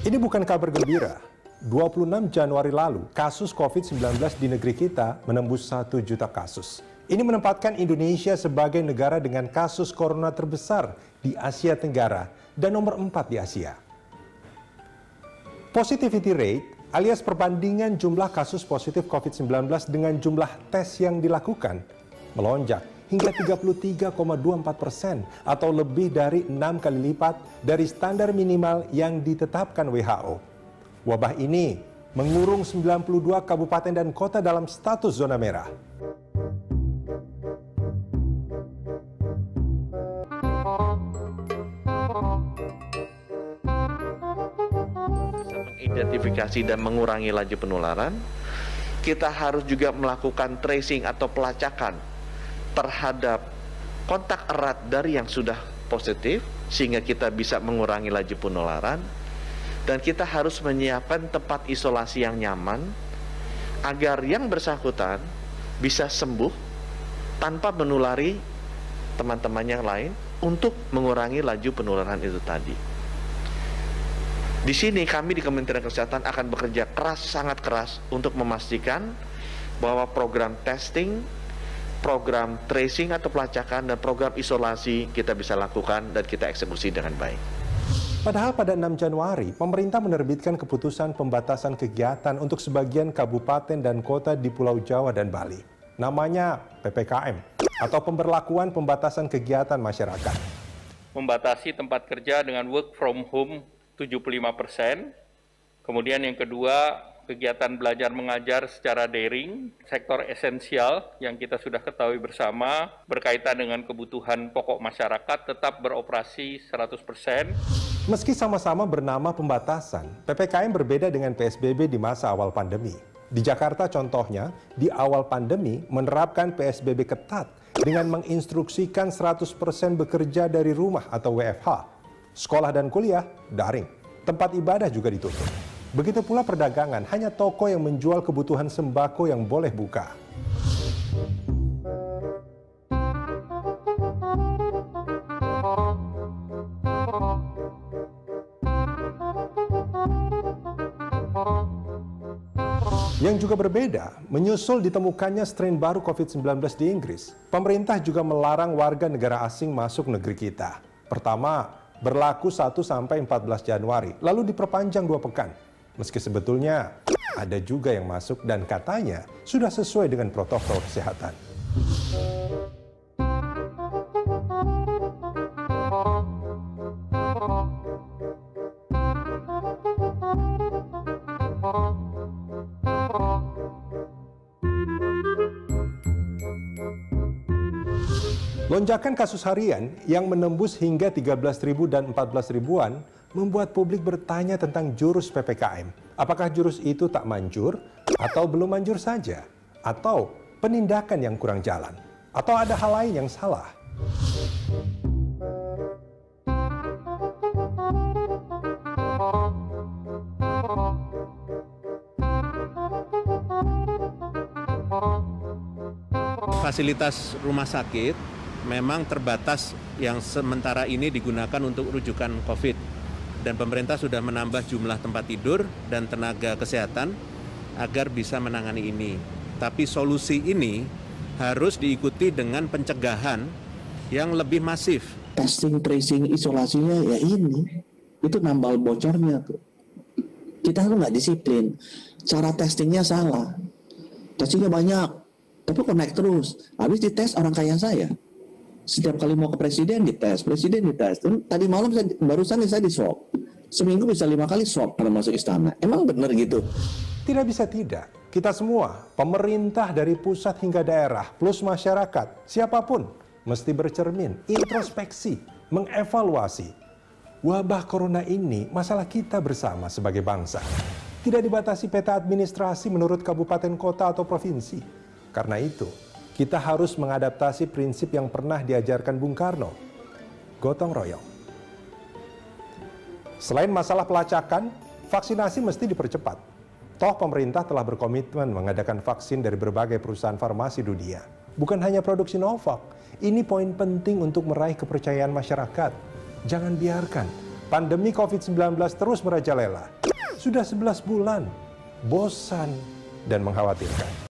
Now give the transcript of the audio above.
Ini bukan kabar gembira. 26 Januari lalu, kasus COVID-19 di negeri kita menembus 1 juta kasus. Ini menempatkan Indonesia sebagai negara dengan kasus corona terbesar di Asia Tenggara dan nomor 4 di Asia. Positivity rate alias perbandingan jumlah kasus positif COVID-19 dengan jumlah tes yang dilakukan melonjak hingga 33,24 persen atau lebih dari enam kali lipat dari standar minimal yang ditetapkan WHO. Wabah ini mengurung 92 kabupaten dan kota dalam status zona merah. Mengidentifikasi dan mengurangi laju penularan, kita harus juga melakukan tracing atau pelacakan terhadap kontak erat dari yang sudah positif sehingga kita bisa mengurangi laju penularan dan kita harus menyiapkan tempat isolasi yang nyaman agar yang bersangkutan bisa sembuh tanpa menulari teman-teman yang lain untuk mengurangi laju penularan itu tadi. Di sini kami di Kementerian Kesehatan akan bekerja keras, sangat keras untuk memastikan bahwa program testing, program tracing atau pelacakan dan program isolasi kita bisa lakukan dan kita eksekusi dengan baik. Padahal pada 6 Januari, pemerintah menerbitkan keputusan pembatasan kegiatan untuk sebagian kabupaten dan kota di Pulau Jawa dan Bali. Namanya PPKM atau pemberlakuan pembatasan kegiatan masyarakat. Membatasi tempat kerja dengan work from home 75 persen. Kemudian yang kedua, kegiatan belajar mengajar secara daring, sektor esensial yang kita sudah ketahui bersama berkaitan dengan kebutuhan pokok masyarakat tetap beroperasi 100%. Meski sama-sama bernama pembatasan, PPKM berbeda dengan PSBB di masa awal pandemi. Di Jakarta contohnya, di awal pandemi menerapkan PSBB ketat dengan menginstruksikan 100% bekerja dari rumah atau WFH. Sekolah dan kuliah daring. Tempat ibadah juga ditutup. Begitu pula perdagangan, hanya toko yang menjual kebutuhan sembako yang boleh buka. Yang juga berbeda, menyusul ditemukannya strain baru COVID-19 di Inggris, pemerintah juga melarang warga negara asing masuk negeri kita. Pertama, berlaku 1 sampai 14 Januari, lalu diperpanjang dua pekan. Meski sebetulnya ada juga yang masuk dan katanya sudah sesuai dengan protokol kesehatan. Lonjakan kasus harian yang menembus hingga 13.000 dan 14 ribuan membuat publik bertanya tentang jurus PPKM. Apakah jurus itu tak manjur atau belum manjur saja? Atau penindakan yang kurang jalan? Atau ada hal lain yang salah? Fasilitas rumah sakit memang terbatas yang sementara ini digunakan untuk rujukan COVID. Dan pemerintah sudah menambah jumlah tempat tidur dan tenaga kesehatan agar bisa menangani ini. Tapi solusi ini harus diikuti dengan pencegahan yang lebih masif. Testing, tracing, isolasinya ya ini. Itu nambal bocornya. Kita tuh nggak disiplin. Cara testingnya salah. Testingnya banyak, tapi connect terus. Habis dites orang kaya saya setiap kali mau ke presiden dites, presiden dites. Tadi malam saya, barusan saya di swab. Seminggu bisa lima kali swab kalau masuk istana. Emang benar gitu? Tidak bisa tidak. Kita semua, pemerintah dari pusat hingga daerah, plus masyarakat, siapa pun, mesti bercermin, introspeksi, mengevaluasi. Wabah corona ini masalah kita bersama sebagai bangsa. Tidak dibatasi peta administrasi menurut kabupaten kota atau provinsi. Karena itu, kita harus mengadaptasi prinsip yang pernah diajarkan Bung Karno, gotong royong. Selain masalah pelacakan, vaksinasi mesti dipercepat. Toh pemerintah telah berkomitmen mengadakan vaksin dari berbagai perusahaan farmasi dunia. Bukan hanya produksi Sinovac, ini poin penting untuk meraih kepercayaan masyarakat. Jangan biarkan pandemi COVID-19 terus merajalela. Sudah 11 bulan, bosan dan mengkhawatirkan.